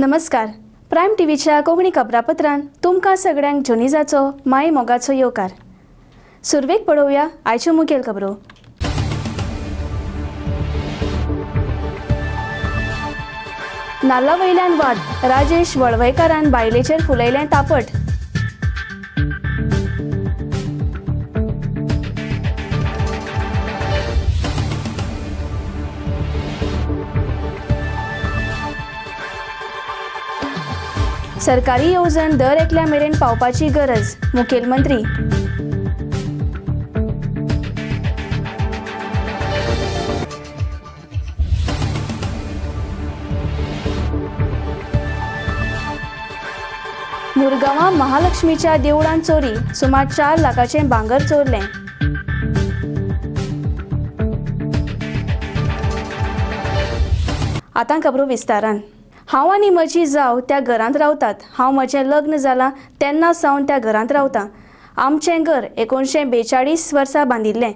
नमस्कार. प्रायम टीव्हीच्या कोंकणी खबरापत्रांत तुमकां सगळ्यांक जोनिजाचो माय मोगाचो येवकार. सुरवेक पळोवया आयच्यो मुखेल खबरो. नाल्ला वयल्यान वाद राजेश वळवयकारान बायलेचेर फुलयलें तापट. सरकारी येवजण दर एकल्या मेरेन पावपाची गरज मुखेलमंत्री मुरगांवां महालक्ष्मीच्या देवळान चोरी सुमार चार लाखाचें भांगर चोरलें. आतां खबरो विस्तारान. हांव आनी म्हजी जाव त्या घरांत रावतात. हांव म्हजें लग्न जालां तेन्ना सावन त्या घरांत रावतां. आमचें घर एकोणशे बेचाळीस वर्सा बांदिल्लें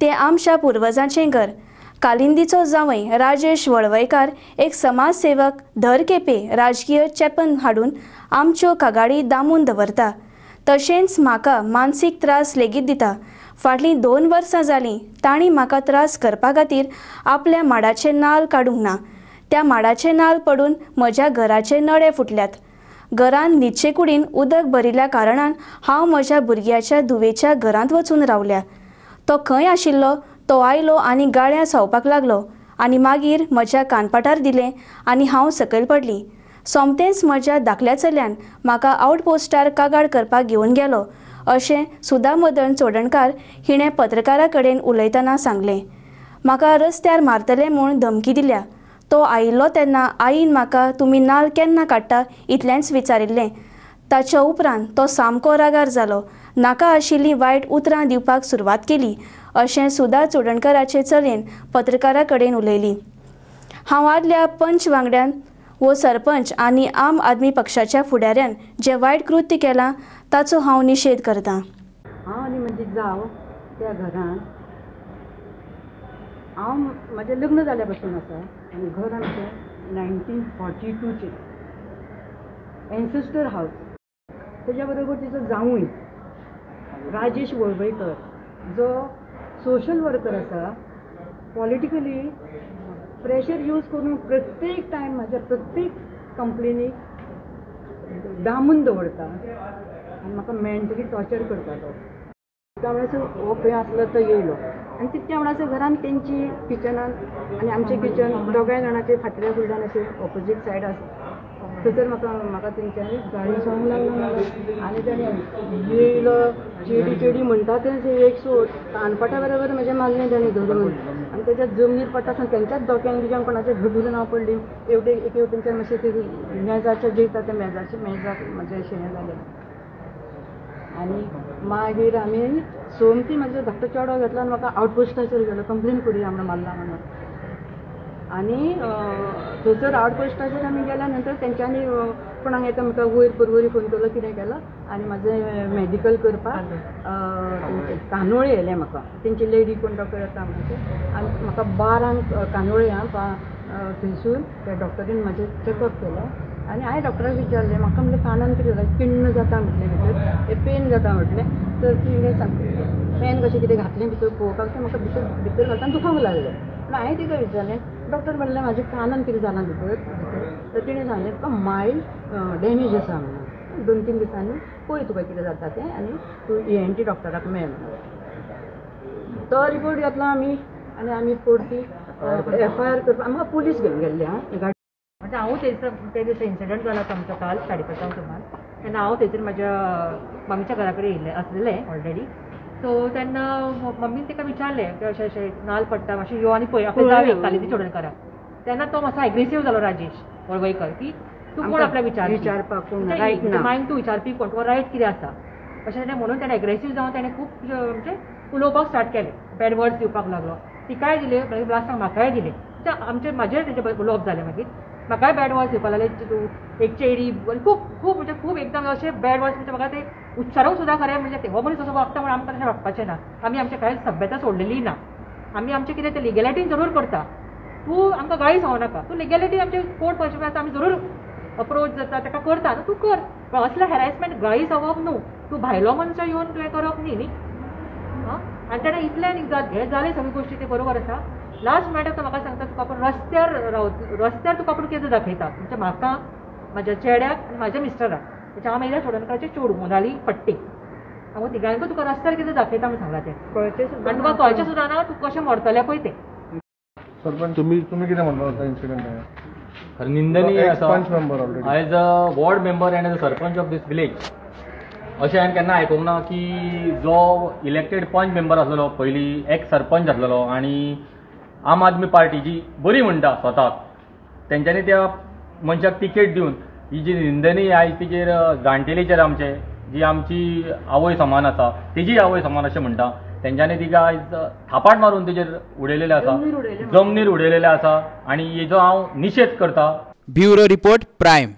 तें आमच्या पुर्वजांचें घर. कालिंदीचो जावय राजेश वळवयकार एक समाजसेवक दर केपे राजकीय चेपन हाडून आमच्यो कागाडी दामून दवरता. तशेंच म्हाका मानसीक त्रास लेगीत दिता. फाटलीं दोन वर्सां जालीं तांणी म्हाका त्रास करपा खातीर आपल्या माडाचे नाल काडूंक ना. त्या माडाचे नाल पडून म्हज्या घराचे नळे फुटल्यात. घरान न्हिदचे कुडीन उदक भरिल्ल्या कारणान हांव म्हज्या भुरग्याच्या धुवेच्या घरांत वचून रावल्या. तो खंय आशिल्लो तो आयलो आनी गाळ्या सावपाक लागलो आनी मागीर म्हज्या कानपाटार दिलें आनी हांव सकयल पडलीं. सोमतेंच म्हज्या धाकल्या चल्यान म्हाका आउटपोस्टार कागाड करपाक घेवन गेलो. अशें सुधा मदन चोडणकार हिणें पत्रकारा कडेन उलयतना सांगलें. म्हाका रस्त्यार मारतले म्हूण धमकी दिल्या. तो आयिल्लो तेन्ना आईन म्हाका तुमी नाल्ल केन्ना काडटा इतलेंच विचारिल्लें. ताच्या उपरांत तो सामको रागार जालो. नाका आशिल्लीं वायट उतरां दिवपाक सुरवात केली. अशें सुधा चोडणकराचे चलयेन पत्रकारा कडेन उलयली. हांव आदल्या पंच वांगड्यान वो सरपंच आनी आम आदमी पक्षाच्या फुडाऱ्यान जें वायट कृत्य केलां ताचो हांव निशेध करतां. हांव आनी म्हजी जाव त्या घरान हांव म्हजें लग्न जाल्या पासून आसा. आणि घर आमचें नायन्टीन फॉर्टी टूचे. एन्सेस्टर हाऊस तेज्या बरोबर तिचो राजेश वळवयकर जो सोशल वर्कर आसा पॉलिटिकली प्रेशर यूज करून प्रत्येक टायम माझ्या प्रत्येक कंप्लेनीक दामून दवरता आनी म्हाका मेंटली टॉर्चर करता तो त्या वेळाचो हो तर आसलो तो येयलो आनी तितक्या वेळाचो घरान तेंची किचनान आनी आमचें किचन दोगांय जाणांचे फाटल्या फुडल्यान अशें ऑपोजीट सायड आसा थंयसर म्हाका म्हाका तेंच्यांनी गाडी सांगूंक लागलो आनी तेणे येयलो चेडी चेडी म्हणटा तें एक सोड कानपटा बरोबर म्हजें मारलें ताणें धरून आनी तेच्या जमनीर पडटा आसतना तेंच्याच दोक्यान बिच्यान कोणाचें घडून हांव पडली. एवढे एक एक तेंच्यान मातशें ते मेजाचें जेयता त्या मेजाचें मेजाक म्हजें अशें हें जालें आनी मागीर आमी सोमती म्हाजो धाकटो चेडो घेतलो आनी म्हाका आउटपोस्टाचेर गेलो कंप्लेन करुया म्हणून मारला म्हणून. आनी थंयसर आउटपोस्टाचेर आमी गेल्या नंतर तेंच्यांनी कोणाक येता म्हाका वयर परवरी फोन केलो कितें केलो आनी म्हाजें मॅडिकल करपाक कानोळे येयलें म्हाका. तेंची लेडी कोण डॉक्टर येता म्हणजे आनी म्हाका बारांक कानोळे आं थंयसून त्या डॉक्टरीन म्हाजें चॅकअप केलो. आनी हांवें डॉक्टराक विचारलें म्हाका म्हणलें कानान कितें जाता किण्ण जाता म्हटलें भितर हे पेन जाता म्हटलें. तर तिणें सांगलें पेन कशें कितें घातलें? भितर पळोवपाक तें म्हाका भितर भितर घालतना दुखांक लागलें. पूण हांवें तिका विचारलें डॉक्टर म्हणलें म्हाज्या कानान कितें जालां भितर. तर तिणें सांगलें तुका मायल्ड डॅमेज आसा म्हणून दोन तीन दिसांनी पळय तुका कितें जाता तें आनी तूं ई एन टी डॉक्टराक मेळ म्हणून तो रिपोर्ट घेतलो आमी आनी आमी परती एफ आय आर करपाक म्हाका पुलीस घेवन गेल्ली म्हणजे हांव थंयसर ते दीस इन्सिडंट जाला आमचो काल साडे पांचांक सुमार. तेन्ना हांव थंयसर म्हाज्या मम्मीच्या घरा कडेन येयल्लें आसलेलें ऑलरेडी सो तेन्ना मम्मीन ताका विचारलें की अशें अशें नाल पडटा मातशें यो आनी पळय जावे कालिंदी चोडणकारा तेन्ना तो मातसो एग्रेसीव जालो राजेश वळवयकर की तूं कोण आपल्या विचार विचारपाक कोण? रायट ना मायंड तूं विचारपी कोण? तुका रायट कितें आसा अशें ताणें म्हणून ताणें एग्रेसीव जावन ताणें खूब म्हणजे उलोवपाक स्टार्ट केलें. बॅड वर्ड्स दिवपाक लागलो. तिकाय दिले? लास्टाक म्हाकाय दिले. आमचे म्हाजे तेजे उलोवप जालें मागीर म्हाकाय बॅड वर्ड्स दिवपाक लागले तूं एक चेडी खूब खूब म्हणजे खूब एकदम अशें बॅड वर्ड्स म्हणजे म्हाका ते उच्चारूंक सुद्दां खरें म्हणजे तेव्हा मनीस असो वागता म्हणून आमकां तशें वागपाचें ना. आमी आमचें कांय सभ्यता सोडलेली ना. आमी आमचें कितें तें लिगॅलिटीन जरूर करता. तूं आमकां गाळी सांगू तूं लिगॅलिटी आमचे कोर्ट पंचमी आसा आमी जरूर अप्रोच जाता ताका करता. न्हू तूं कर. पण असलें हॅरेसमेंट गाळी जावप न्हू. तूं भायलो मनशां येवन तुवें करप न्ही न्ही? आनी तेणें इतल्यान हे जाले सगळ्यो गोश्टी ते बरोबर आसा लास्ट मॅटर तो म्हाका सांगता तुका आपूण रस्त्यार रावत रस्त्यार तुका आपूण कितें दाखयता म्हणजे म्हाका म्हाज्या चेड्याक आनी म्हाज्या मिस्टराक. म्हणजे हांव येयल्या चोडणकाचे चेडूं मोनाली पट्टी. हांव तिगांयकूय तुका रस्त्यार कितें दाखयता म्हण सांगला तें. आनी तुका कळचें सुद्दां ना तूं कशें मरतलें पळय तें. सरपंच तुम्ही तुम्ही किती म्हणला होता इन्सिडेंट निंदनीय. As a ward member and as a sarpanch of this village अशें हांवें केन्ना आयकूंक ना की जो इलेक्टेड पंच मेंबर आसलेलो पयलीं एक्स सरपंच आसलेलो आनी आम आदमी पार्टी जी बरी म्हणटा स्वताक. तेंच्यांनी त्या मनशाक तिकेट दिवन ही जी निंदनीय आयज तिचेर जाणटेलीचेर आमचे जी आमची आवय समान आसा तेजी आवय समान अशें म्हणटा. तेंच्यांनी तिका आयज थापाट मारून तेजेर उडयलेले आसा. जमनीर उडयलेले आसा आनी हेजो हांव निशेध करता bureau report Prime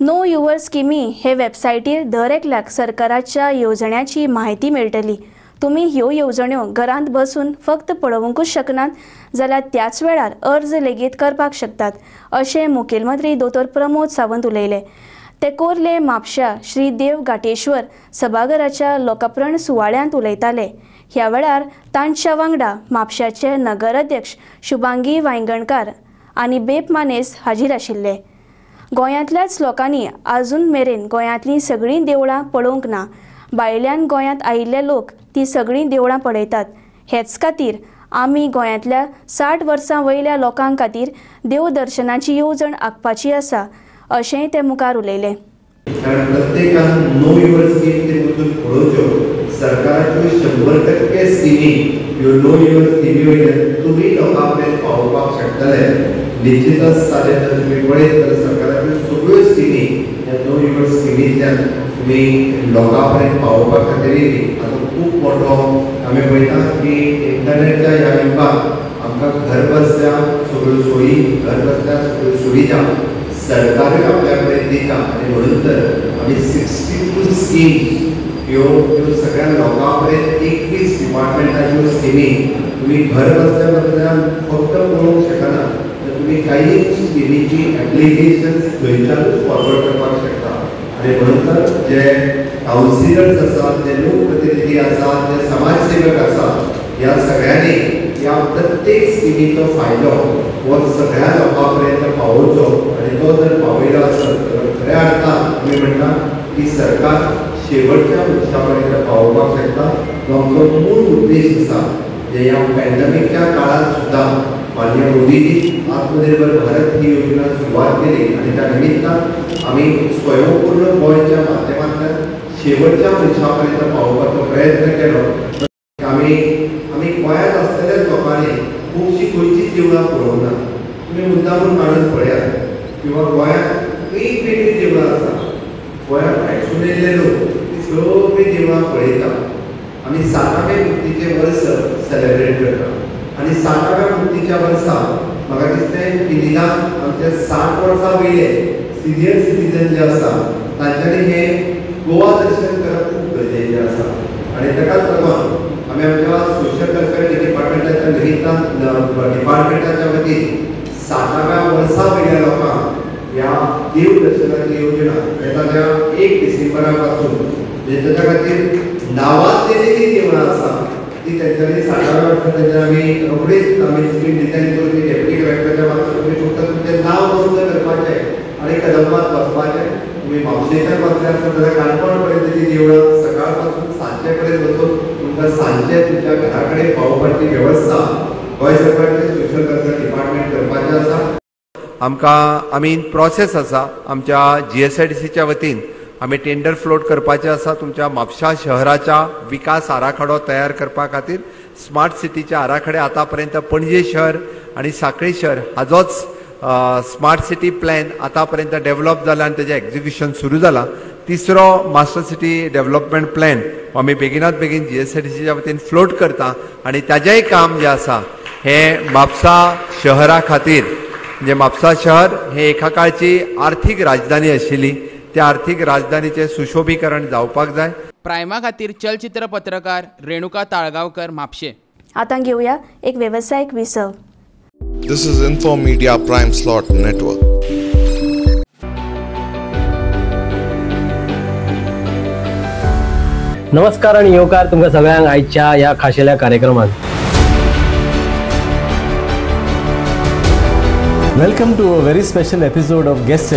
know your स्किमी हे वेबसायटीर दर एकल्याक सरकाराच्या येवजण्याची म्हायती मेळटली. तुमी ह्यो येवजण्यो घरांत बसून फक्त पळोवंकूच शकनात जाल्यार त्याच वेळार अर्ज लेगीत करपाक शकतात अशें मुखेलमंत्री दोतोर प्रमोद सावंत उलयले. ते कोरले म्हापशा श्री देव घाटेश्वर सभाघराच्या लोकप्रण सुवाळ्यांत उलयताले. ह्या वेळार तांच्या वांगडा म्हापशाचे नगराध्यक्ष शुभांगी वांयगणकार आनी बेप मानेस हाजीर आशिल्ले. गोंयांतल्याच लोकांनी आजून मेरेन गोंयांतलीं सगळीं देवळां पळोवंक ना. भायल्यान गोंयांत आयिल्ले लोक तीं सगळीं देवळां पळयतात. हेच खातीर आमी गोंयांतल्या साठ वर्सां वयल्या लोकां खातीर देवदर्शनाची येवजण आखपाची आसा अशेंय ते मुखार उलयले. कारण प्रत्येकान नो युअर स्कीम ते वचून पळोवच्यो सरकाराच्यो शंबर टक्के स्किमी ह्यो नो युअर स्किमी वयल्यान तुमी लोकां पर्यंत पावोवपाक शकतले. निश्चितच ताचे जर तुमी पळयत जाल्यार सरकाराच्यो सगळ्यो स्किमी ह्या नो युअर स्किमींतल्यान तुमी लोकां पर्यंत पावोवपा खातीर आतां खूब मोठो आमी पळयता की इंटरनेटच्या ह्या युगाक आमकां घर बसल्या सगळ्यो सोयी घर बसल्या सगळ्यो सुविधा सरकारय आपल्या कडेन दिता म्हणून तर आमी सिक्स्टी टू स्किम्स ह्यो ह्यो सगळ्या लोकां एकवीस डिपार्टमेंटाच्यो स्किमी तुमी घर बसल्या बसल्या फक्त पळोवंक शकना तर तुमी काही स्किमीची एप्लिकेशन थंयच्यानूच फॉरवर्ड करपाक शकता. आनी म्हणून तर जे आसात जे लोकप्रतिनिधी जे समाजसेवक आसात ह्या सगळ्यांनी ह्या प्रत्येक स्किमीचो फायदो हो सगळ्या लोकां पर्यंत पावोवचो तो जर पावयलो आसत तर खऱ्या अर्थान आमी म्हणटा की सरकार शेवटच्या मनशा पर्यंत पावोवपाक शकता तो आमचो मूळ उद्देश आसा जे ह्या पॅन्डमिकच्या काळात सुद्दां माननीय मोदीजी आत्मनिर्भर भारत ही योजना सुरवात केली. आणि त्या निमित्तान आम्ही स्वयंपूर्ण गोंयच्या माध्यमांतल्यान शेवटच्या मनशापर्यंत पावोवपाचो प्रयत्न केलो. आम्ही आम्ही गोंयांत आसतल्याच लोकांनी खुबशीं खंयचीच देवळां पळोवंक ना तुमी मुद्दामून माणूस पळयात किंवा गोंयांत वेगवेगळीं देवळां आसा गोंयांत भायसून येयल्ले लोक ती सगळीं देवळां पळयता आमी साठावे मुक्तीचें वर्स सेलेब्रेट करतात आनी साताव्या मुक्तीच्या वर्सा म्हाका दिसलें की आमचे साठ वर्सां वयले सिनियर सिटीजन जे आसा तांच्यांनी हे गोवा दर्शन करप खूप गरजेचे आसा आनी ताकाच लागून आमी आमच्या सोशल वेलफेअर डिपार्टमेंटाच्या निमित्तान डिपार्टमेंटाच्या वतीन साठाव्या वर्सा वयल्या लोकांक ह्या देव दर्शनाची योजना येताच्या एक डिसेंबरा पासून म्हणजे ताच्या खातीर नांवांतलेली जी देवळां आसा ती त्यांच्यानी साठाव्या वर्सा त्यांच्या आमी रोखडीच आमी स्क्रीन डिझायन करून ती डेप्युटी कलेक्टराच्या मार्फत तुमी फक्त तुमचें नांव नोंद करपाचें आनी कदंबात वचपाचें तुम्ही म्हापशेच्यान वचले आसत जाल्यार ती देवळां सकाळपासून पासून सांजचे तुमचा सांजे तुमच्या घराकडे कडेन व्यवस्था. वेवस्था गोंय सरकारचे सोशल वेलफेअर डिपार्टमेंट करपाचे आसा आमकां आमी प्रोसेस आसा आमच्या जी एस आय डी सीच्या वतीन आमी टेंडर फ्लोट करपाचें आसा तुमच्या म्हापशा शहराच्या विकास आराखडो तयार करपा खातीर स्मार्ट सिटीच्या आराखडे आतां पर्यंत पणजे शहर आनी सांखळी शहर हाजोच स्मार्ट सिटी प्लॅन आतां पर्यंत डेव्हलप जाला आनी तेजें एग्जिक्युशन सुरू जाला तिसरो मास्टर सिटी डेव्हलपमेंट प्लॅन हो आमी बेगिनात बेगीन जी एस आय डी सीच्या वतीन फ्लोट करता आनी ताजेंय काम जें आसा हें म्हापसा शहरा खातीर म्हणजे म्हापसा शहर हे एका काळची आर्थीक राजधानी आशिल्ली त्या आर्थीक राजधानीचें सुशोभीकरण जावपाक जाय. प्रायमा खातीर चलचित्र पत्रकार रेणुका ताळगांवकर म्हापशे. आतां घेवया एक वेवसायीक विसव. This is Info Media Prime Slot Network. नमस्कार आणि योकार तुमकां सगळ्यांक आयच्या ह्या खाशेल्या कार्यक्रमात. Welcome to a very special episode of guest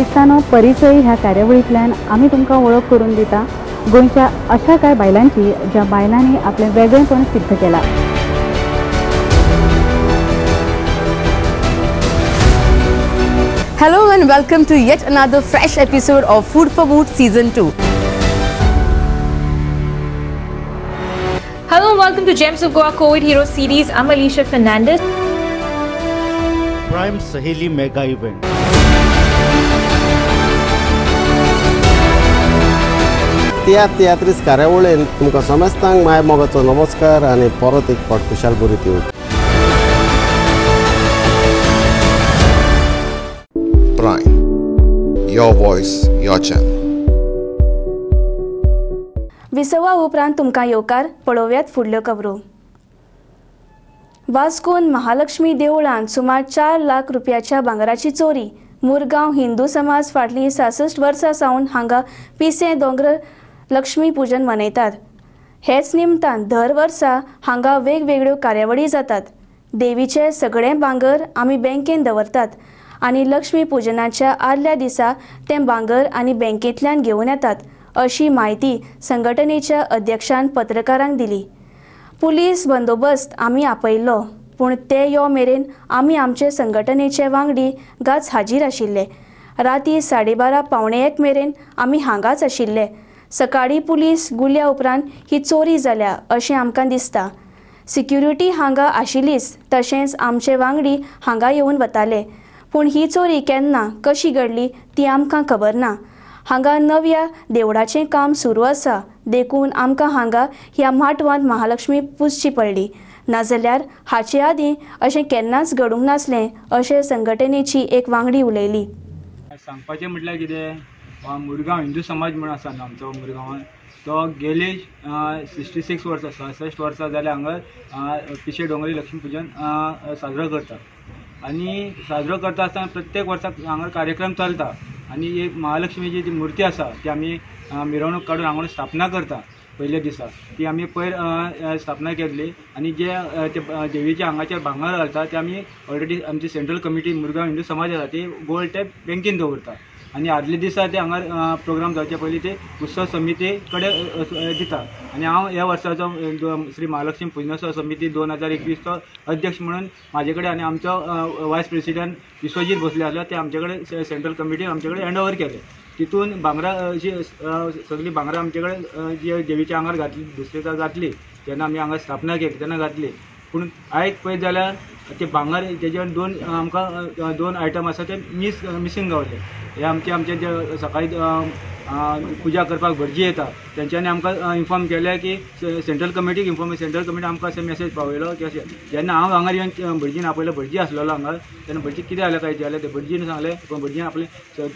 इफ्तानो परिचय ह्या कार्यावळींतल्यान आमी तुमकां वळख करून दिता. गोंयच्या अशा कांय बायलांची ज्या बायलांनी आपलें वेगळेपण सिद्ध केलां Hello and welcome to yet another fresh episode of Food for Mood Season 2. Hello and welcome to Gems of Goa COVID Hero Series. I'm Alicia Fernandez. Prime Saheli Mega Event. Tiatr तियात्रीस कार्यावळीन तुमकां समेस्तांक माय मोगाचो नमस्कार आनी परत एक फावट खुशाल बरी दिवं Prime. Your voice, your channel. विसवा उपरांत तुमकां येवकार पळोवयात फुडल्यो खबरो वास्कोन महालक्ष्मी देवळांत सुमार चार लाख रुपयाच्या भांगराची चोरी मुरगांव हिंदू समाज फाटलीं सासश्ट वर्सां सावन हांगा पिसे दोंगर लक्ष्मी पुजन मनयतात. हेच निमतान दर वर्सा हांगा वेगवेगळ्यो कार्यावळी जातात. देवीचे सगळे भांगर आमी बँकेन दवरतात आनी लक्ष्मी पुजनाच्या आदल्या दिसा तें भांगर आनी बँकेंतल्यान घेवन येतात अशी माहिती संघटनेच्या अध्यक्षान पत्रकारांक दिली. पुलीस बंदोबस्त आमी आपयल्लो पूण ते यो मेरेन आमी आमचे संघटनेचे वांगडी गाच हाजीर आशिल्ले. राती साडेबारा पावणे एक मेरेन आमी हांगाच आशिल्ले. सकाळीं पुलीस गुल्या उपरांत ही चोरी जाल्या अशें आमकां दिसता. सिक्युरिटी हांगा आशिल्लीच तशेंच आमचे वांगडी हांगा येवन वताले. पूण ही चोरी केन्ना कशी घडली ती आमकां खबर ना. हांगा नव्या देवळाचें काम सुरू आसा देखून आमकां हांगा ह्या माटवांत महालक्ष्मी पुजची पडली. नाजाल्यार हाचे आदीं अशें केन्नाच घडूंक नासलें अशें संघटनेची एक वांगडी उलयली. सांगपाचें म्हटल्यार कितें? मुरगांव हिंदू समाज म्हणून आसा न्हू आमचो मुरगांवान तो गेली सिक्स्टी सिक्स वर्सां सहासश्ट वर्सां जाल्यार हांगा पिशे डोंगरी लक्ष्मी पुजन साजरो करता आनी साजरो करता आसतना प्रत्येक वर्साक हांगा कार्यक्रम चलता. आनी एक महालक्ष्मीची जी मुर्ती आसा ती आमी मिरवणूक काडून हांगा स्थापना करता पयल्या दिसा ती आमी पयर स्थापना केल्ली आनी जे ते देवीचे हांगाचे भांगर घालता ते आमी ऑलरेडी आमची सेंट्रल कमिटी मुरगांव हिंदू समाज आसा ती गोल्ड ते बँकेन दवरता आनी आदले दिसा ते हांगा प्रोग्राम जावचे पयलीं ते उत्सव समिती कडेन दिता आनी हांव ह्या वर्साचो श्री महालक्ष्मी पुजनोत्सव समिती दोन हजार एकवीसचो अध्यक्ष म्हणून म्हाजे कडेन आनी आमचो वायस प्रेसिडेंट विश्वजीत भोसले आसलो ते आमचे कडेन सेंट्रल कमिटीन आमचे कडेन हँड ओवर केले तितून भांगरां अशी सगळीं भांगरां आमचे कडेन जी देवीच्या आंगार घातली दुसरे जातली घातली तेन्ना आमी हांगा स्थापना केली तेन्ना घातली. पूण आयज पळयत जाल्यार ते भांगर तेजे दोन आमकां दोन आयटम आसा ते मिस मिसींग गावले. हे आमचे आमचे जे सकाळी पुजा करपाक भटजी येता. तेंच्यांनी आमकां इन्फॉर्म केलें की सेंट्रल कमिटीक इन्फॉर्म सेंट्रल कमिटी आमकां अशें मेसेज पावयलो की अशें जेन्ना हांव हांगा येवन भटजीन आपयलो भटजी आसलेलो हांगा तेन्ना भटजी कितें जालें काय जालें ते भटजीन सांगलें पण भटजीन आपले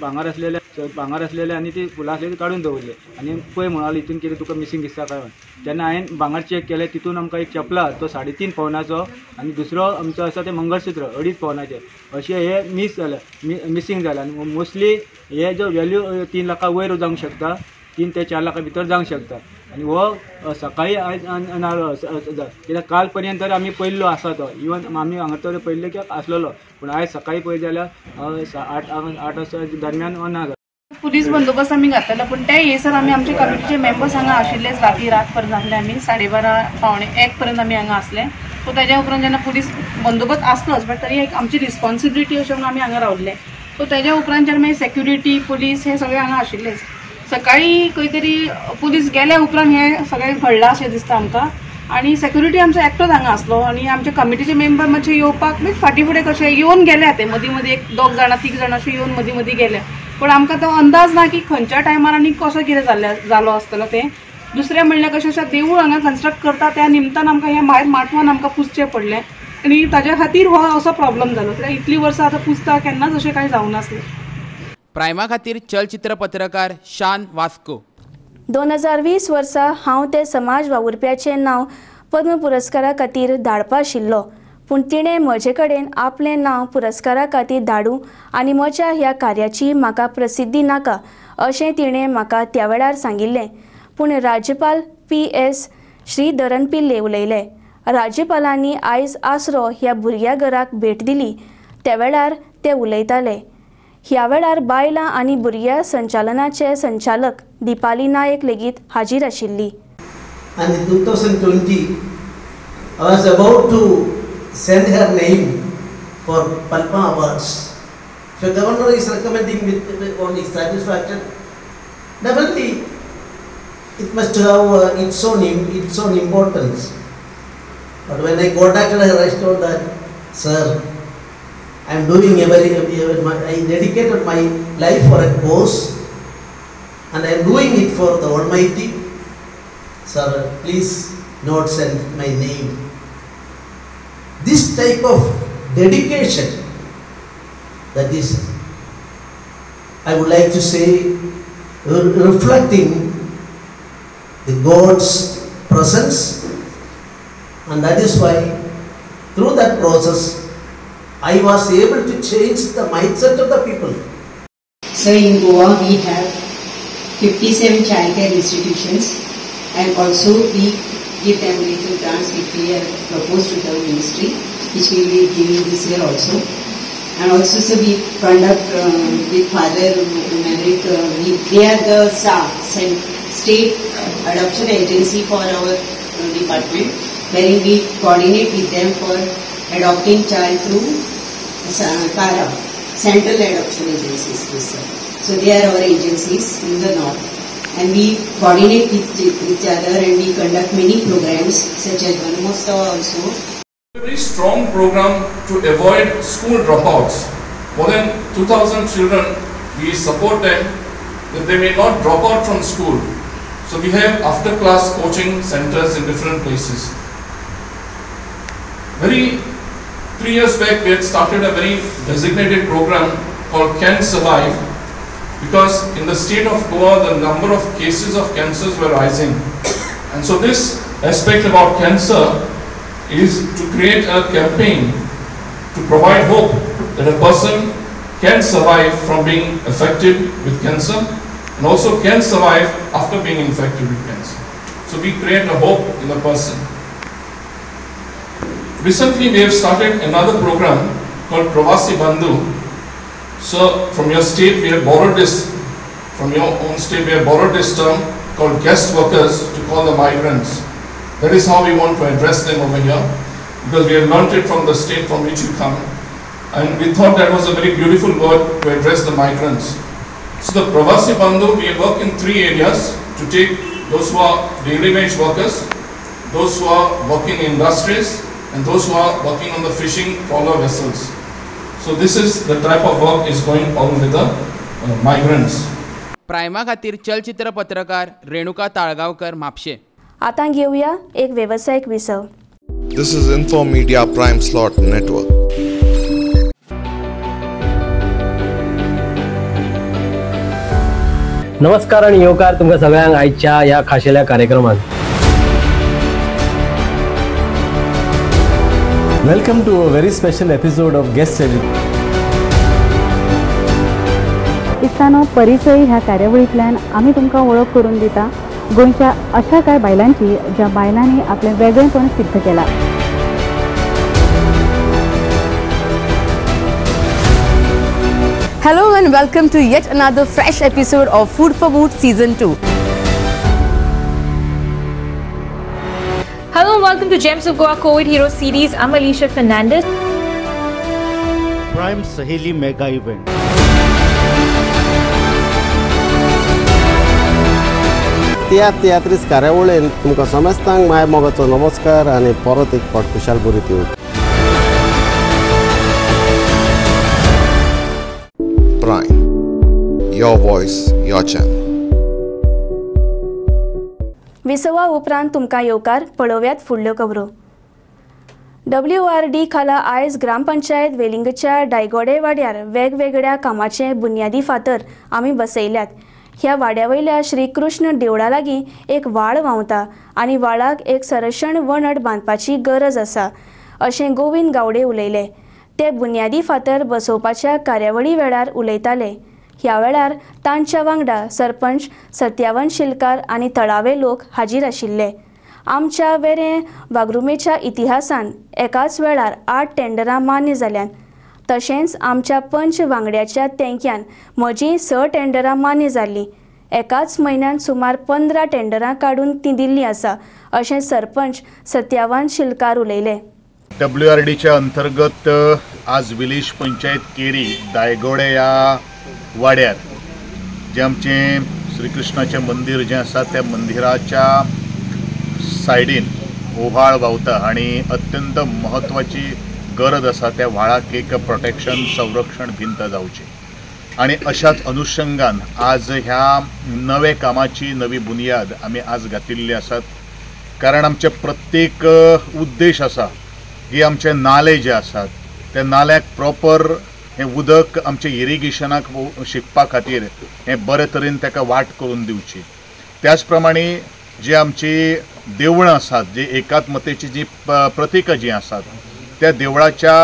भांगर आसलेले भांगर आसलेले आनी ती फुलां आसलेली काडून दवरले. आनी पळय म्हणून हितून कितें तुका मिसींग दिसता काय जेन्ना हांवें भांगर चॅक केलें तितून आमकां एक चपला तो साडे तीन पवनाचो आनी दुसरो आमचो आसा ते मंगळसूत्र अडीच पवनाचें. अशें हे मिस जालें मिसींग जालें आनी मोस्टली हे जो वेल्यू तीन लाखा वयर जावंक शकता तीन ते चार लाखा भितर जावंक शकता. आनी हो सकाळी आयज कित्याक काल पर्यंत तर आमी पयल्लो आसा तो इवन आमी हांगा तर पयल्ले की आसलेलो पूण आयज सकाळी पळय जाल्यार आठ आठ वर्सां दरम्यान ना पुलीस बंदोबस्त आमी घातलेलो. पूण ते येसर आमी आमचे कमिटीचे मेंबर्स हांगा आशिल्लेच राती रात पर्यंत आसले आमी साडे बारा पावणे एक पर्यंत आमी हांगा आसले सो तेज्या उपरांत जेन्ना पुलीस बंदोबस्त आसलोच बट तरी एक आमची रिस्पॉन्सिबिलिटी अशें म्हणून आम्ही हांगा रावले सो तेज्या उपरांत जेन्ना मागीर सेक्युरिटी पुलीस हे सगळे हांगा आशिल्लेच सकाळी खंय तरी पुलीस गेल्या उपरांत हे सगळें घडलां अशें दिसता आमकां. आनी सेक्युरिटी आमचो एकटोच हांगा आसलो आनी आमचे कमिटीचे मेंबर मातशे येवपाक म्हणजे लायक फाटीं फुडें कशें येवन गेल्या ते. मदीं मदीं एक दोग जाणां तीग जाणां अशें येवन मदीं मदीं गेल्या पूण आमकां तो अंदाज ना की खंयच्या टायमार आनी कसो कितें जाल्लें जालो आसतलो तें. दुसरें म्हणल्यार कशें अशें देवूळ हांगा कन्स्ट्रक्ट करता त्या निमतान आमकां हें भायर माटवान आमकां पुजचें पडलें. आनी ताज्या खातीर हो असो प्रॉब्लम जालो कित्याक इतलीं वर्सां आतां पुजता केन्नाच अशें कांय जावं नासलें. प्रायमा खातीर चलचित्र पत्रकार शान वास्को. दोन हजार वीस वर्सा हांव ते समाज वावुरप्याचें नांव पद्म पुरस्कारा खातीर धाडपा आशिल्लो. पूण तिणें म्हजे कडेन आपलें नांव पुरस्कारा खातीर धाडूं आनी म्हज्या ह्या कार्याची म्हाका प्रसिद्धी नाका अशें तिणें म्हाका त्या वेळार सांगिल्लें. पूण राज्यपाल पी एस श्रीधरन पिल्ले उलयले. राज्यपालांनी आयज आसरो ह्या भुरग्या घराक भेट दिली त्या वेळार ते उलयताले ह्या वेळार बायलां आनी भुरग्या संचालनाचे संचालक दिपाली नायक लेगीत हाजीर आशिल्ली and in 2020 I was about to send her name for Palma Awards. So the governor is recommending with, on his satisfaction, definitely it must have uh, its own its own importance. But when I contacted her, I that, sir, I am doing a very, a- my- I dedicated my life for a cause, and I am doing it for the Almighty. Sir, please not send my name. This type of dedication, that is, I would like to say, re- reflecting the God's presence, and that is why through that process, I was able to change the mindset of the people. So in Goa we have 57 childcare institutions and also we give them little grants which we have proposed to the ministry which we will be giving this year also. And also so we conduct um, with Father Maverick, uh, we, they are the State Adoption Agency for our uh, department wherein we coordinate with them for adopting child through uh, CARA, Central Adoption Agencies. Uh, so they are our agencies in the north. And we coordinate with each other and we conduct many programs such as Vanamostava also. A very strong program to avoid school dropouts. More than 2,000 children, we support them that they may not drop out from school. So we have after class coaching centers in different places. Very three years back we had started a very designated program called Can Survive because in the state of Goa the number of cases of cancers were rising. And so this aspect about cancer is to create a campaign to provide hope that a person can survive from being affected with cancer and also can survive after being infected with cancer. So we create a hope in the person. Recently we have started another program called Pravasi Bandhu. So from your state we have borrowed this, from your own state we have borrowed this term called guest workers to call the migrants. That is how we want to address them over here because we have learnt it from the state from which you come. And we thought that was a very beautiful word to address the migrants. So the Pravasi Bandhu, we work in three areas to take those who are wage workers, those who are working in industries, and those who are working on the fishing trawler vessels. So this is the type of work is going on with the uh, migrants. प्रायमा खातीर चलचित्र पत्रकार रेणुका ताळगावकर म्हापशे आतां घेवया एक वेवसायीक विसव This is Info Media Prime Slot Network. नमस्कार आणि येवकार तुमकां सगळ्यांक आयच्या ह्या खाशेल्या कार्यक्रमात welcome to a very special episode of guest saving इस्तानो परिचय ह्या कार्यावळींतल्यान आम्ही तुमकां वळख करून दिता. गोंयच्या अशा कांय बायलांची ज्या बायलांनी आपलें वेगळेपण सिद्ध केलां. Hello and welcome to yet another fresh episode of food for mood season two and welcome to Gems of Goa COVID Hero Series. I'm Alicia Fernandez. Prime Saheli Mega Event. Tiatr तियात्रीस कार्यावळीन तुमकां समेस्तांक माय मोगाचो नमस्कार आनी परत एक फावट खुशाल बरी दिवं Prime. Your voice, your channel. विसवा उपरांत तुमकां येवकार पळोव्यात फुडल्यो खबरो डब्ल्यू आर डी खाला आयज ग्रामपंचायत वेलिंगच्या डायगोडे वाड्यार वेगवेगळ्या कामाचे बुन्यादी फातर आमी बसयल्यात. ह्या वाड्यावयल्या श्रीकृष्ण देवळा लागीं एक व्हाळ व्हांवता आनी व्हाळाक एक संरक्षण वणट बांदपाची गरज आसा अशें गोविंद गावडे उलयले. ते बुन्यादी फातर बसोवपाच्या कार्यावळी वेळार उलयताले. ह्या वेळार तांच्या वांगडा सरपंच सत्यावन शिलकार आनी थळावे लोक हाजीर आशिल्ले. आमच्या वेरे वागरुमेच्या इतिहासान एकाच वेळार आठ टेंडरां मान्य जाल्यात तशेंच आमच्या पंच वांगड्याच्या तेंक्यान म्हजीं स टेंडरां मान्य जाल्लीं. एकाच म्हयन्यान सुमार पंदरा टेंडरां काडून ती दिल्लीं आसा अशें सरपंच सत्यावान शिलकार उलयले. डब्ल्यू आर डीच्या अंतर्गत आज विलेज पंचायत केरी दायगोडे ह्या वाड्यार जें आमचें श्रीकृष्णाचें मंदीर जें आसा त्या मंदिराच्या सायडीन ओव्हाळ व्हांवता आनी अत्यंत म्हत्वाची गरज आसा त्या व्हाळाक एक प्रोटेक्शन संरक्षण भिंत जावची आणि अशाच अनुषंगान आज ह्या नवे कामाची नवी बुनियाद आमी आज घातिल्ली आसात कारण आमचे प्रत्येक उद्देश आसा की आमचे नाले जे आसात त्या नाल्याक प्रॉपर हें उदक आमच्या इरिगेशनाक व- शिकपा खातीर हें बरे तरेन ताका वाट करून दिवची. त्याच प्रमाणे जी आमची देवळां आसात जी एकात्मतेची जी प्रतिकां जी आसात त्या देवळाच्या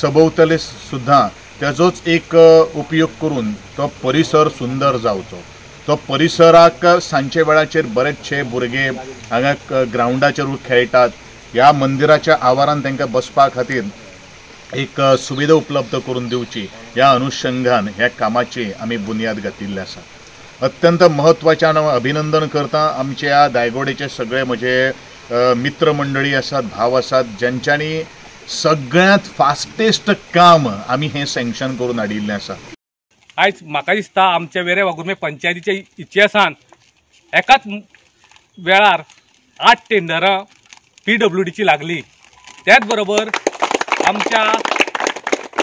सभोवतले सुद्दां ताजोच एक उपयोग करून तो परिसर सुंदर जावचो. तो परिसराक सांचे वेळाचेर बरेचशे भुरगे हांगा क- ग्रावंडाचेर खेळटात ह्या मंदिराच्या आवारान तांकां बसपा खातीर एक सुविधा उपलब्ध करून दिवची ह्या अनुषंगान ह्या कामाची आमी बुनियाद घातिल्ली आसा अत्यंत म्हत्वाच्यान हांव अभिनंदन करता आमच्या दायगोडेचे सगळे म्हजे मित्र मंडळी आसात भाव आसात ज्यांच्यांनी सगळ्यांत फास्टेस्ट काम आमी हें सँक्शन करून हाडिल्लें आसा आयज म्हाका दिसता आमच्या वेरे वागुर्मे पंचायतीच्या इतिहासान एकाच वेळार आठ टेंडरां पी डब्ल्यू डीची लागली. त्याच बरोबर आमच्या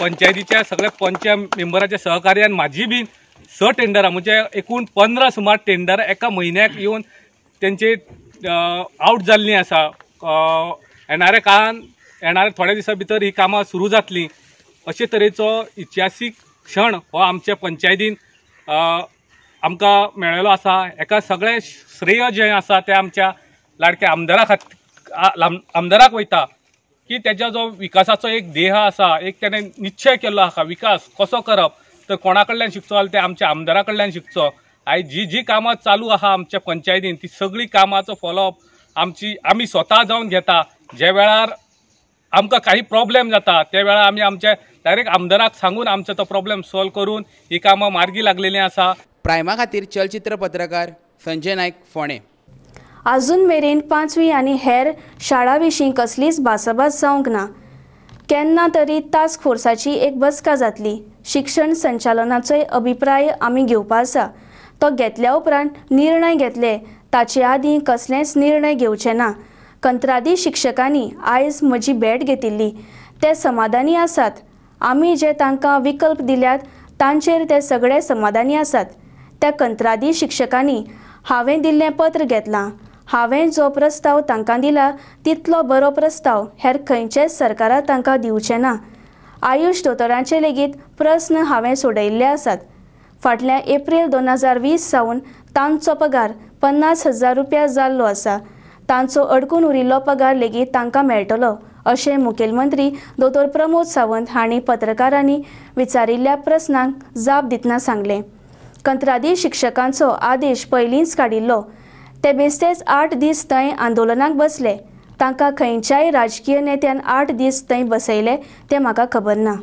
पंचायतीच्या सगळ्या पंच मेंबराच्या सहकार्यान म्हाजी बीन स टेंडरां म्हणजे एकूण पंदरा सुमार टेंडरां एका म्हयन्याक येवन तेंचे आवट जाल्लीं आसा येणाऱ्या काळान येणाऱ्या थोड्या दिसां भितर ही कामां सुरू जातलीं. अशे तरेचो इतिहासीक क्षण हो आमच्या पंचायतीन आमकां मेळिल्लो आसा हेका सगळें श्रेय जें आसा तें आमच्या लाडक्या आमदारा खातीर आमदाराक वयता. की त्याच्या जो विकासाचो एक देह आसा एक तेणें निश्चय केल्लो आसा विकास कसो करप तर कोणा कडल्यान शिकचो जाल्यार ते आमच्या आमदारा कडल्यान शिकचो आयज जी जी कामां चालू आहा आमच्या पंचायतीन ती सगळी कामाचो फॉलोअप आमची आमी स्वता जावन घेता. ज्या वेळार आमकां काही प्रॉब्लेम जाता त्या वेळार आमी आमच्या डायरेक्ट आमदाराक सांगून आमचो तो प्रॉब्लेम सॉल्व करून ही कामां मार्गी लागलेलीं आसा. प्रायमा खातीर चलचित्र पत्रकार संजय नायक फोणे आजून मेरेन पांचवी आनी हेर शाळा विशीं कसलीच भासाभास जावंक ना. केन्ना तरी टास्क फोर्साची एक बसका जातली. शिक्षण संचालनाचोय अभिप्राय आमी घेवपा आसा. तो घेतल्या उपरांत निर्णय घेतले. ताचे आदीं कसलेच निर्णय घेवचे ना. कंत्रादी शिक्षकांनी आयज म्हजी भेट घेतिल्ली. ते समाधानी आसात. आमी जे तांकां विकल्प दिल्यात तांचेर ते सगळे समाधानी आसात. त्या कंत्रादी शिक्षकांनी हांवें दिल्लें पत्र घेतलां. हांवें जो प्रस्ताव तांकां दिला तितलो बरो प्रस्ताव हेर खंयचेच सरकारान तांकां दिवचें ना. आयुश दोतोरांचे लेगीत प्रस्न हांवें सोडयल्ले आसात. फाटल्या एप्रील दोन हजार वीस सावन तांचो पगार पन्नास हजार रुपया जाल्लो आसा. तांचो अडकून उरिल्लो पगार लेगीत तांकां मेळटलो अशें मुखेलमंत्री दोतोर प्रमोद सावंत हांणी पत्रकारांनी विचारिल्ल्या प्रस्नांक जाप दितना सांगलें. कंत्रादी शिक्षकांचो आदेश पयलींच काडिल्लो ते बेस्तेच आठ दीस थंय आंदोलनाक बसले. तांकां खंयच्याय राजकीय नेत्यान आठ दीस थंय बसयले तें म्हाका खबर ना.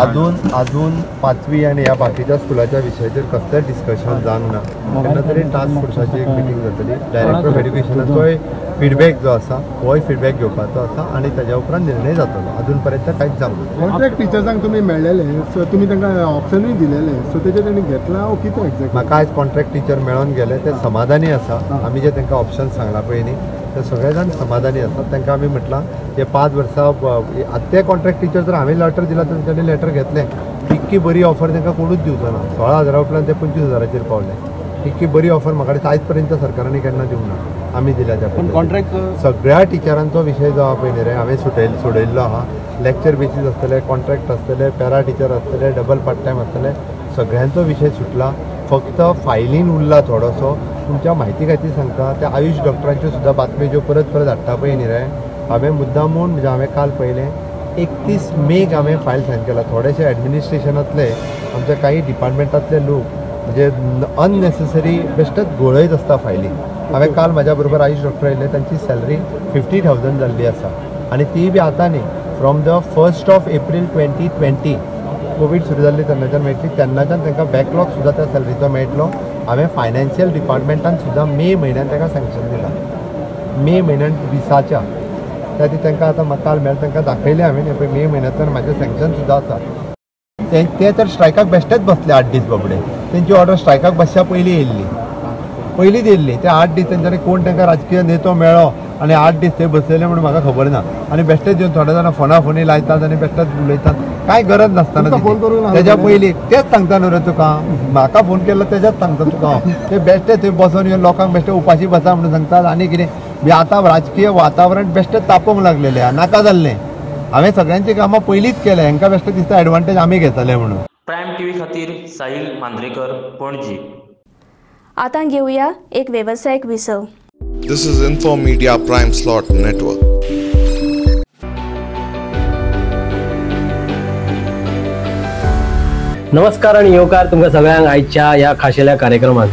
अजून अजून पाचवी आणि ह्या बाकीच्या स्कुलाच्या विशयाचेर कसलेंय डिस्कशन जावंक ना. तेन्ना तरी टास्क फोर्साची एक मिटींग जातली. डायरेक्टर ऑफ एड्युकेशनाचोय फिडबॅक जो आसा होय फिडबॅक घेवपाचो आसा आणि ताच्या उपरांत निर्णय जातलो. अजून पर्यंत कांयच जावंक ना कॉन्ट्रॅक्ट टिचर्सांक तुमी मेळलेले सो तुमी तांकां ऑप्शनूय दिलेले सो तेजेर तेणी घेतला कितें एक्झॅक्ट म्हाका आयज कॉन्ट्रॅक्ट टिचर मेळोन गेले ते समाधानी आसा आमी जे तांकां ऑप्शन सांगला पळय न्ही ते सगळे जाण समाधानी आसात तांकां आमी म्हटलां हे पांच वर्सां आतां ते कॉन्ट्रॅक्ट टिचर जर हांवें लेटर दिला तर तेंच्यांनी लेटर घेतलें. इतकी बरी ऑफर तांकां कोणूच दिवचो ना. सोळा हजारा उपरांत ते पंचवीस हजाराचेर पावले. इतकी बरी ऑफर म्हाका दिसता आयज पर्यंत सरकारांनी केन्ना दिवंक ना आमी दिल्या त्या पण कॉन्ट्रॅक्ट सगळ्या टिचरांचो विशय जो आहा पळय न्ही रे हांवें सुटयल सोडयल्लो आहा लेक्चर बेसीस आसतले कॉन्ट्रॅक्ट आसतले पॅरा टिचर आसतले डबल पार्ट टायम आसतले सगळ्यांचो विशय सुटला. फक्त फायलीन उरला थोडोसो. तुमच्या म्हायती खातीर सांगता. त्या आयुश डॉक्टरांच्यो सुद्दां बातम्यो ज्यो परत परत हाडटा पळय न्ही रे हांवें मुद्दामून म्हणजे हांवें काल पयलें एकतीस मेक हांवें फायल सायन केला. थोडेशे एडमिनिस्ट्रेशनांतले आमच्या काही डिपार्टमेंटांतले लोक म्हणजे अननेसेसरी बेश्टेच गोळयत आसता फायली. हांवें काल म्हाज्या बरोबर आयुश डॉक्टर आयिल्ले तांची सॅलरी फिफ्टी थावजंड जाल्ली आसा. आनी ती बी आतां न्ही from the first of April twenty twenty covid सुरू जाल्ली तेन्नाच्यान मेळटली तेन्नाच्यान तांकां बॅकलॉग सुद्दां त्या सॅलरीचो मेळटलो. हांवें फायनान्शियल डिपार्टमेंटान सुद्दां मे म्हयन्यान तांकां सँक्शन दिलां. मे म्हयन्यान विसाच्या त्या ती तांकां आतां म्हाका काल मेळ्ळें तांकां दाखयलें हांवें पळय मे म्हयन्यांतल्यान म्हाजें सँक्शन सुद्दां आसा. ते ते तर स्ट्रायकाक बेश्टेच बसले आठ दीस बाबडे तेंची ऑर्डर स्ट्रायकाक बसच्या पयलीं येयल्ली पयलींच येयल्ली ते आठ दीस तेंच्यांनी कोण तांकां राजकीय नेतो मेळ्ळो आनी आठ दीस थंय बसयले म्हणून म्हाका खबर ना. आनी बेश्टेच येवन थोडे जाणां फोना फोनी लायतात आनी बेश्टेच उलयतात कांय गरज नासतना. तेज्या पयलीं तेच सांगता न्हू रे तुका. म्हाका फोन केलो तेज्याच सांगता तुका. हांव. ते बेश्टे थंय बसोन येवन लोकांक बेश्टे उपाशी बसा म्हणून सांगतात. आनी कितें? बी आतां राजकीय वातावरण बेश्टेच तापोवंक लागलेलें आहा, नाका जाल्लें हांवें सगळ्यांची कामां पयलींच केल्या हेंकां बेश्टें दिसता एडवांटेज आमी घेतले म्हणून. प्रायम टीव्ही खातीर साहील मांद्रेकर पणजी. आतां घेवया एक वेवसायीक विसव. This is Info Media Prime Slot Network. नमस्कार आणि येवकार तुमकां सगळ्यांक आयच्या ह्या खाशेल्या कार्यक्रमात.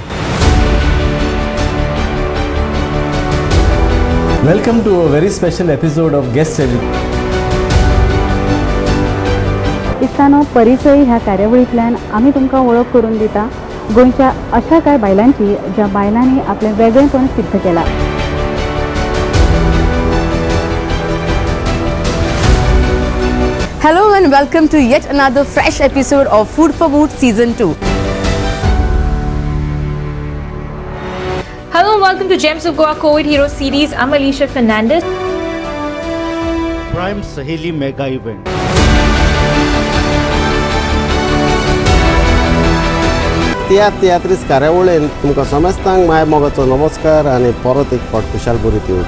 Welcome to a very special episode of Guest Every. निमित्तानं परिचय ह्या कार्यावळीतल्यान आम्ही तुमकां वळख करून दिता. गोंयच्या अशा कांय बायलांची ज्या बायलांनी आपलें वेगळेपण सिद्ध केलां. Hello and welcome to yet another fresh episode of food for mood season two hello welcome to gems of Goa covid hero series आम Alisha Fernandes Prime Saheli mega event tiatr तियात्रीस कार्यावळीन तुमकां समेस्तांक माय मोगाचो नमस्कार आनी परत एक फावट खुशाल बरी दिवं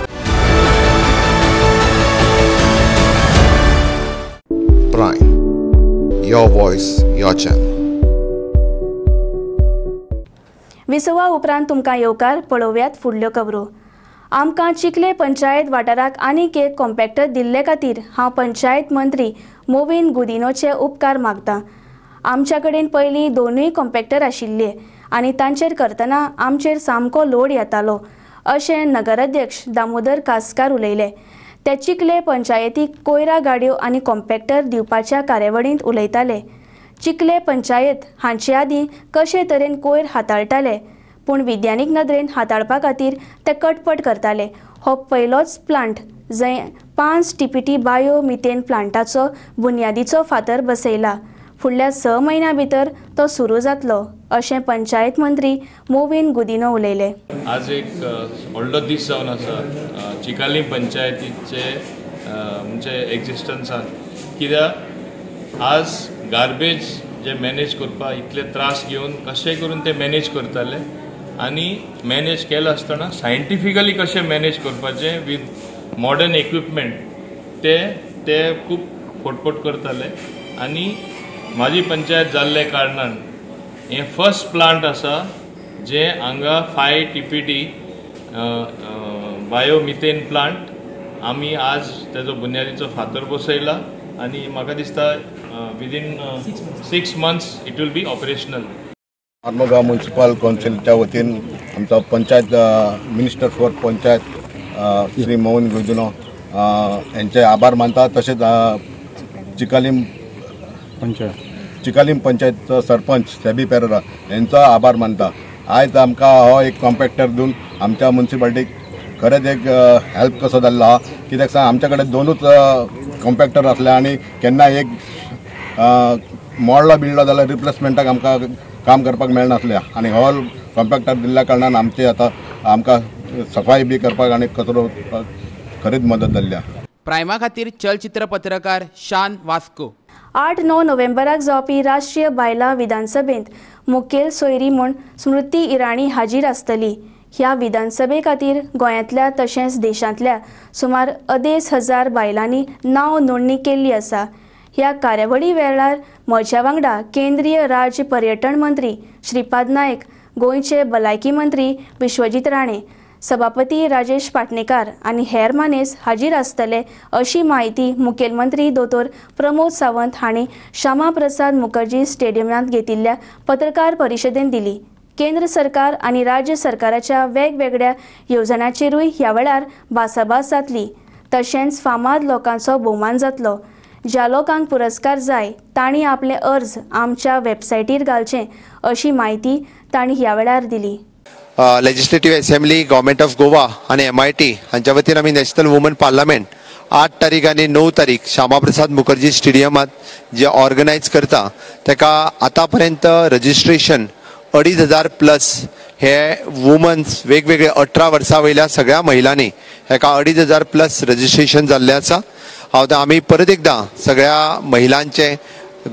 Prime. Your voice, your channel. विसवा उपरांत तुमकां येवकार पळोवयात फुडल्यो खबरो आमकां चिखले पंचायत वाठाराक आनीक एक कॉम्पॅक्टर दिल्ले खातीर हांव पंचायत मंत्री मोविन गुदिनोचे उपकार मागतां आमच्या कडेन पयलीं दोनूय कॉम्पॅक्टर आशिल्ले आनी तांचेर करतना आमचेर सामको लोड येतालो अशें नगराध्यक्ष दामोदर कासकार उलयले. ते चिखले पंचायतीक कोयरा गाडयो आनी कॉम्पॅक्टर दिवपाच्या कार्यावळींत उलयताले. चिखले पंचायत हांचे आदीं कशे तरेन कोयर हाताळटाले पूण विज्ञानीक नदरेन हाताळपा खातीर ते कटपट करताले. हो पयलोच प्लांट जंय पांच टीपीटी बायो मिथेन प्लांटाचो बुन्यादीचो फातर बसयला. फुडल्या स म्हयन्यां भितर तो सुरू जातलो अशें पंचायत मंत्री मोविन गुदिनो उलयले आज एक व्हडलो दीस जावन आसा चिकाली पंचायतीचे म्हणजे एक्झिस्टन्सान कित्याक आज गार्बेज जे मॅनेज करपाक इतले त्रास घेवन कशें करून ते मॅनेज करताले आनी मॅनेज केलें आसतना सायंटिफिकली कशें मॅनेज करपाचें वीथ मॉडर्न इक्विपमेंट ते ते खूब फोटपोट करताले आनी म्हाजी पंचायत जाल्ले कारणान हें फर्स्ट प्लांट आसा जे हांगा five T P T biomethane plant आमी आज तेजो बुन्यादीचो फातर बसयला आनी म्हाका दिसता within six months it will be operational आर्मगाव municipal काउन्सिलच्या वतीन आमचा पंचायत मिनिस्टर फॉर पंचायत श्री मोहन गुजनो यांचे आभार मानतात. तसेच चिकालीम पंचायत. चिकालीम पंचायतचो सरपंच सेबी पेरेरा यांचा आभार मानता. आयज आमकां हो एक कॉम्पॅक्टर दिवन आमच्या म्युन्सिपाल्टीक खरेंच एक हेल्प कसो जाल्लो आहा कित्याक सांग आमच्या कडेन दोनूच कॉम्पॅक्टर आसले आनी केन्ना एक मोडलो बिडलो जाल्यार रिप्लेसमेंटाक आमकां काम करपाक मेळनासलें आनी हो कॉम्पॅक्टर दिल्ल्या कारणान आमची आतां आमकां सफाई बी करपाक आनी कचरो खरीच मदत जाल्ली आहा प्रायमा खातीर चलचित्र पत्रकार शान वास्को. आठ णव नोव्हेंबराक जावपी राष्ट्रीय बायलां विधानसभेंत. मुखेल सोयरी म्हूण स्मृती इराणी हाजीर आसतली ह्या विधानसभे खातीर गोंयांतल्या तशेंच देशांतल्या सुमार अदेस हजार बायलांनी नांव नोंदणी केल्ली आसा ह्या कार्यावळी वेळार म्हज्या वांगडा केंद्रीय राज्य पर्यटन मंत्री श्रीपाद नायक गोंयचे भलायकी मंत्री विश्वजीत राणे सभापती राजेश पाटणेकार आनी हेर मानेस हाजीर आसतले अशी माहिती मुखेलमंत्री दोतोर प्रमोद सावंत हांणी श्यामा प्रसाद मुखर्जी स्टेडियमांत घेतिल्ल्या पत्रकार परिशदेन दिली. केंद्र सरकार आनी राज्य सरकाराच्या वेगवेगळ्या येवजण्यांचेरूय ह्या वेळार भासाभास जातली. तशेंच फामाद लोकांचो भोवमान जातलो. ज्या लोकांक पुरस्कार जाय तांणी आपले अर्ज आमच्या वेबसायटीर घालचे अशी माहिती तांणी ह्या वेळार दिली. Legislative assembly government of Goa आणि एम आय टी हांच्या वतीन आमी नॅशनल वुमन पार्लमेंट आठ तारीख आनी णव तारीख श्यामाप्रसाद मुखर्जी स्टेडियमात जे ऑर्गनायज करता तेका आतां पर्यंत रजिस्ट्रेशन अडीच हजार प्लस हे वुमन्स वेगवेगळे अठरा वर्सां वयल्या सगळ्या महिलांनी हेका अडीच हजार प्लस रजिस्ट्रेशन जाल्लें आसा हांव आतां आमी परत एकदां सगळ्या महिलांचे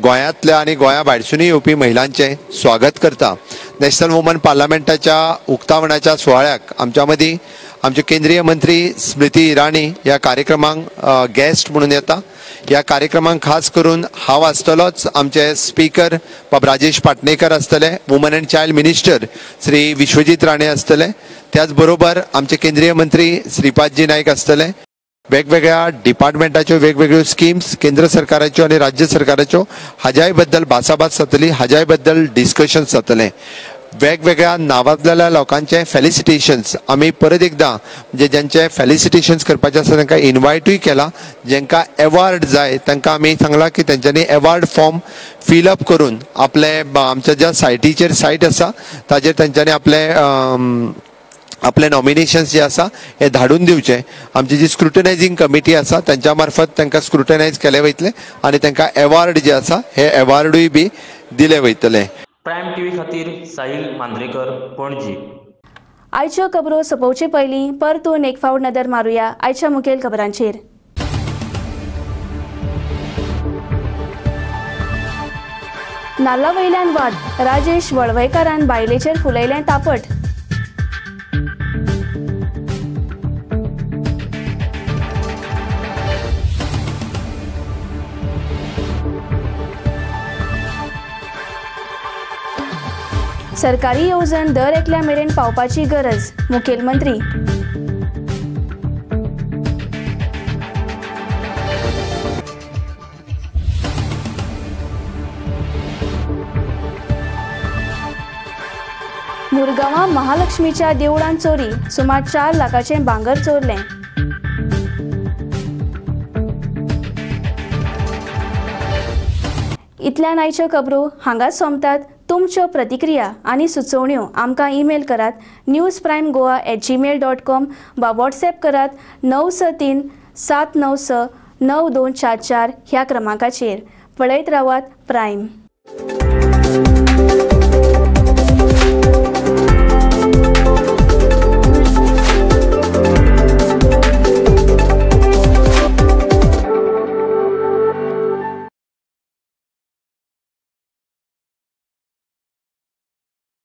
गोंयांतल्या आनी गोंया भायरसूनय येवपी महिलांचे स्वागत करता. नॅशनल वुमन पार्लमेंटाच्या उक्तावणाच्या सुवाळ्याक आमच्या मदीं आमचे केंद्रीय मंत्री स्मृती इराणी ह्या कार्यक्रमांक गेस्ट म्हणून येता. ह्या कार्यक्रमांक खास करून हांव आसतलोच आमचे स्पीकर बाब राजेश पाटणेकर आसतले woman and child minister Shri Vishwajit Rane आसतले. त्याच बरोबर आमचे केंद्रीय मंत्री श्रीपादजी नायक आसतले. वेगवेगळ्या डिपार्टमेंटाच्यो वेगवेगळ्यो स्किम्स केंद्र सरकाराच्यो आनी राज्य सरकाराच्यो हाज्यायबद्दल भासाभास जातली हाज्यायबद्दल डिस्कशन जातले वेगवेगळ्या नावाजलेल्या लोकांचे फेलिसिटेशन्स आमी परत एकदां म्हणजे ज्यांचे फेलिसिटेशन्स करपाचे आसा तांकां इन्वायटूय केला. जांकां एवॉर्ड जाय तांकां आमी सांगलां की तेंच्यांनी एवॉर्ड फॉर्म फिल अप करून आपले आमच्या ज्या सायटीचेर सायट आसा ताचेर तेंच्यांनी आपले आपले नॉमिनेशन्स जे आसा हे धाडून दिवचे आमची जी स्क्रुटनायझींग कमिटी आसा त्यांच्या मार्फत तांकां स्क्रुटनायज केले वयतले आनी तांकां एवॉर्ड जे आसा हे एवॉर्डूय बी दिले वयतले प्रायम टीव्ही खातीर साहील मांद्रेकर पणजी. आयच्यो खबरो सोंपोवचे पयलीं परतून एक फावट नदर मारुया आयच्या मुखेल खबरांचेर. नाल्ला वयल्यान वाद राजेश वळवयकारान बायलेचेर फुलयलें तापट. सरकारी येवजण दर एकल्या मेरेन पावपाची गरज मुखेलमंत्री मुरगांवां महालक्ष्मीच्या देवळान चोरी सुमार चार लाखाचें भांगर चोरलें. इतल्यान आयच्यो खबरो हांगाच सोमतात. तुमच्यो प्रतिक्रिया आनी सुचोवण्यो आमकां ईमेल करात news Prime Goa at Gmail dot com वा व्हॉट्सॅप करात णव स तीन सात णव स णव दोन चार चार ह्या क्रमांकाचेर पळयत रावात प्रायम